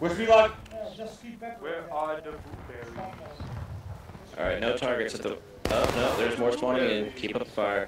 Wish me luck. Where are the blueberries? Alright, no targets at the... Oh, no, there's more spawning in. Keep up the fire.